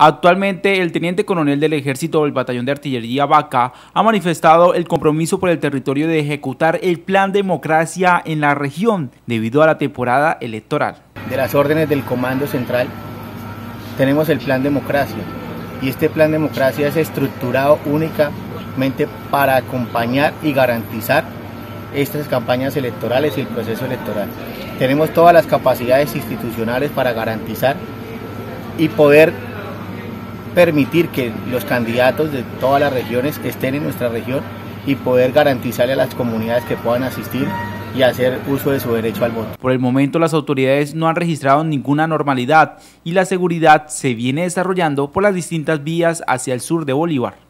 Actualmente, el teniente coronel del ejército del batallón de artillería Vaca ha manifestado el compromiso por el territorio de ejecutar el plan democracia en la región debido a la temporada electoral. De las órdenes del Comando Central tenemos el plan democracia y este plan democracia es estructurado únicamente para acompañar y garantizar estas campañas electorales y el proceso electoral. Tenemos todas las capacidades institucionales para garantizar y poder permitir que los candidatos de todas las regiones estén en nuestra región y poder garantizarle a las comunidades que puedan asistir y hacer uso de su derecho al voto. Por el momento las autoridades no han registrado ninguna normalidad y la seguridad se viene desarrollando por las distintas vías hacia el sur de Bolívar.